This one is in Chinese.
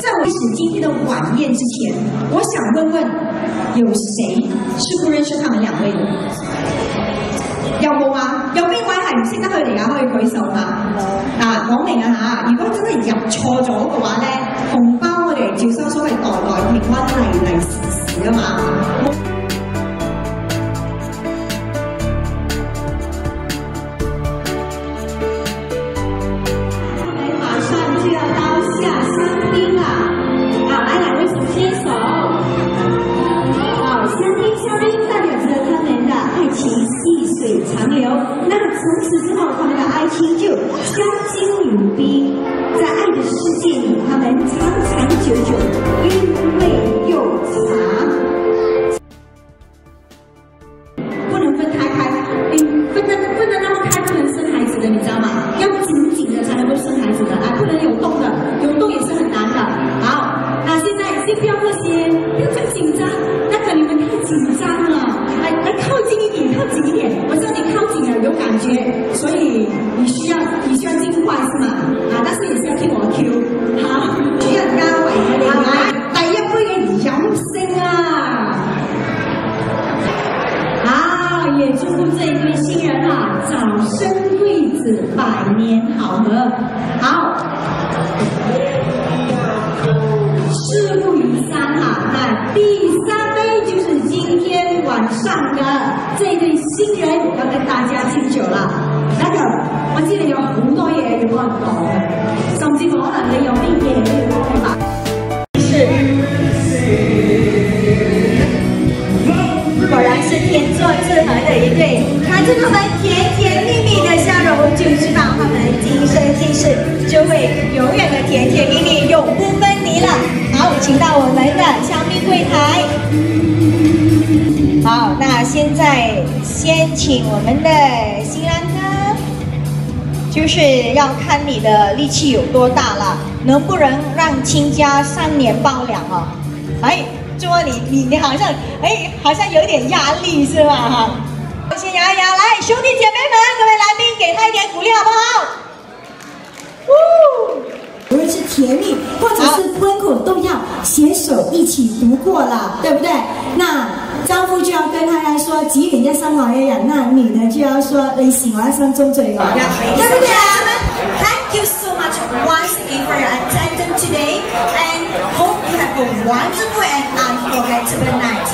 在开始今天的晚宴之前，我想问问，有谁是不认识他们两位的？有冇啊？有边位系唔识得佢哋啊？可以举手嘛？嗱，讲明啊吓！如果真系入错咗嘅话咧，红包我哋照收所谓代代平长流那么从此之后他们的爱情就相敬如宾在爱的世界里他们长长久久因为又长需要你需要进化是吗？啊，但是也需要听我 Q，好，需要加位的你来，大家欢迎杨生啊，好，也祝福这一对新人啊，早生贵子，百年好合，好。事不宜三哈、啊，那第三杯就是今天晚上的这对新人要跟大家敬酒了。送进我们的有病也无妨吧果然是天作之合的一对看着他们甜甜蜜蜜的笑容就知道他们今生今世就会永远的甜甜蜜蜜永不分离了。好请到我们的香槟柜台好那现在先请我们的新郎嘛。力气有多大了？能不能让亲家三年抱两啊？哎，朱你你你好像哎，好像有点压力是吧？哈，先摇一摇，来，兄弟姐妹们，各位来宾，给他一点鼓励好不好？无论是甜蜜或者是婚口，都要携手一起度过了，对不对？那丈夫就要跟太太说几点要生活一样，那女的就要说你喜欢生中嘴了，对不对？Thank you。once again for your attendance today and hope you have a wonderful and unforgettable night.